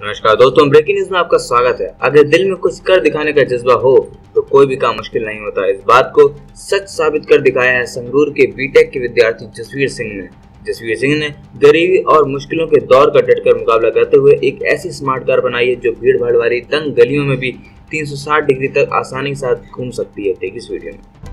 नमस्कार दोस्तों breaking news में आपका स्वागत है। अगर दिल में कुछ कर दिखाने का जज्बा हो तो कोई भी काम मुश्किल नहीं होता। इस बात को सच साबित कर दिखाया है संगरूर के बीटेक के विद्यार्थी जसवीर सिंह ने। जसवीर सिंह ने गरीबी और मुश्किलों के दौर का डटकर मुकाबला करते हुए एक ऐसी स्मार्ट कार बनाई है जो भीड़ भाड़ वाली तंग गलियों में भी 360 डिग्री तक आसानी के साथ घूम सकती है। देखिए इस वीडियो में।